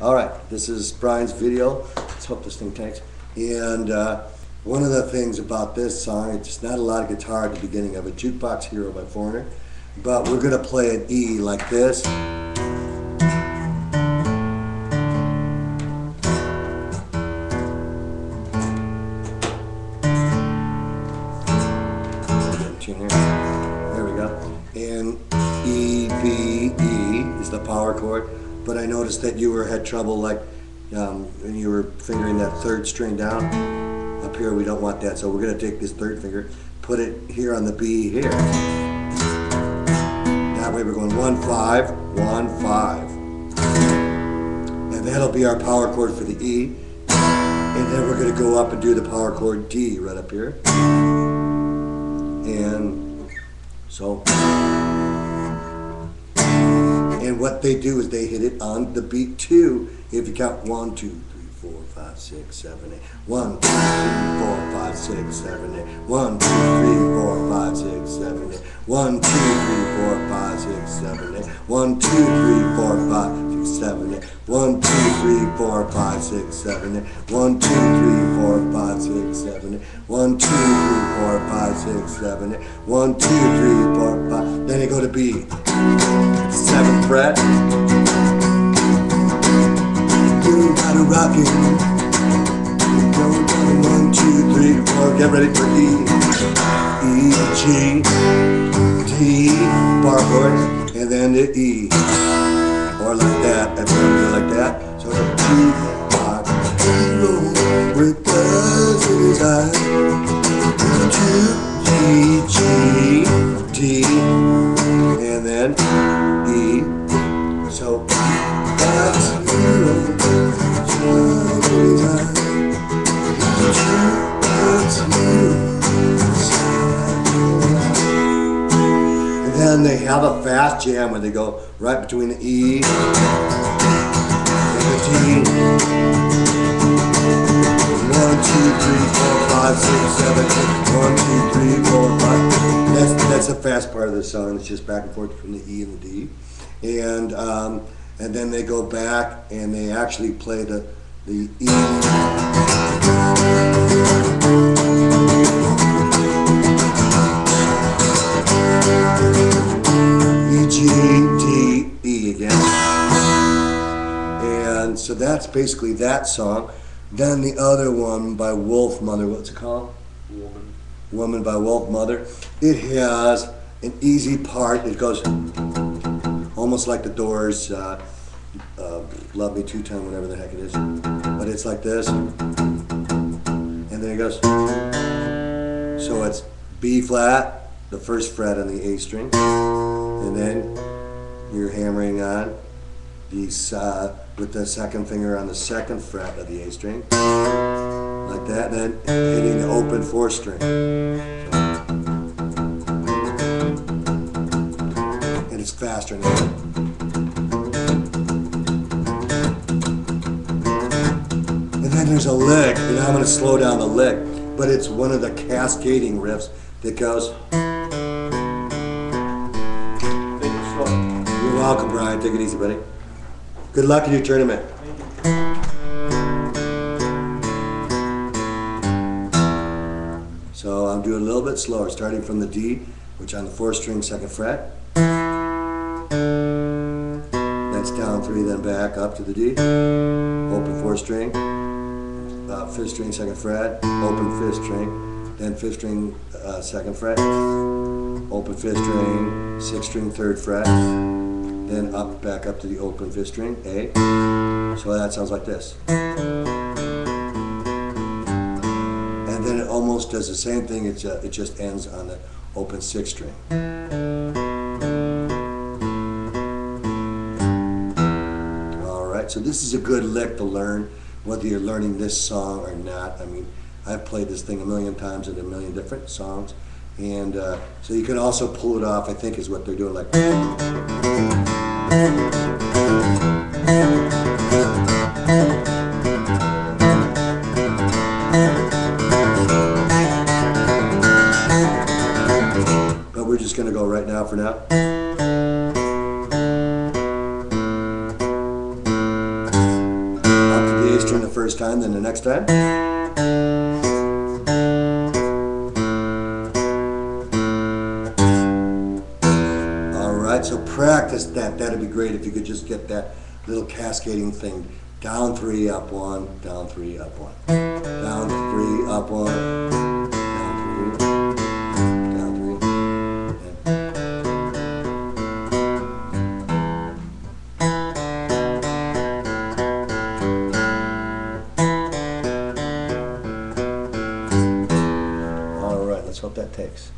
All right, this is Brian's video. Let's hope this thing takes. And uh, one of the things about this song, it's not a lot of guitar at the beginning of it. Jukebox Hero by Foreigner. But we're gonna play an E like this. There we go. And E, B, E is the power chord. But I noticed that you were had trouble like um, when you were fingering that third string down. Up here we don't want that, so we're gonna take this third finger, put it here on the B here. That way we're going one, five, one, five. And that'll be our power chord for the E. And then we're gonna go up and do the power chord D right up here. And so, what they do is they hit it on the beat two. If you count one, two, three, four, five, six, seven, eight. One, two, three, four, five, six, seven, eight. One, two, three, four, five, six, seven, eight. One, two, three, four, five, six, seven, eight. One, two, three, four, five, six, seven, eight. One, two, three, four, five, six, seven, eight. One, two, three, four, five, six, seven, eight. One, two, three, four, five, six, seven, eight. One, two, three, four, five. Then you go to B. Seventh fret. You gotta rock it. Go down one, two, three, four. Get ready for E. E, G, D, bar chord, and then the E. Or like that. You do like that. So the two, five, zero, with us in. Two, G, G, D, and then they have a fast jam where they go right between the E and the D. One, two, three, four, five, six, seven, eight. One, two, three, four, five. That's that's the fast part of the song. It's just back and forth between the E and the D, and um, and then they go back and they actually play the the. E, that's basically that song. Then the other one by Wolfmother, what's it called? Woman. Woman by Wolfmother. It has an easy part. It goes almost like the Doors, uh, uh, Love Me Two Time, whatever the heck it is. But it's like this. And then it goes. So it's B flat, the first fret on the A string. And then you're hammering on the, uh, with the second finger on the second fret of the A string. Like that, and then hitting the open fourth string. And it's faster now. And then there's a lick, and I'm gonna slow down the lick, but it's one of the cascading riffs that goes. You're welcome, Brian. Take it easy, buddy. Good luck in your tournament. So I'm doing a little bit slower, starting from the D, which on the fourth string, second fret. That's down three, then back up to the D. Open fourth string, uh, fifth string, second fret. Open fifth string, then fifth string, uh, second fret. Open fifth string, sixth string, third fret. Then up, back up to the open fifth string, A. So that sounds like this. And then it almost does the same thing, it's, uh, it just ends on the open sixth string. All right, so this is a good lick to learn, whether you're learning this song or not. I mean, I've played this thing a million times in a million different songs. And uh, so you can also pull it off, I think is what they're doing, like. But we're just gonna go right now for now. Up the A string the first time, then the next time. So practice that. That'd be great if you could just get that little cascading thing. Down three, up one, down three, up one. Down three, up one. Down three, down three. All right, let's hope that takes.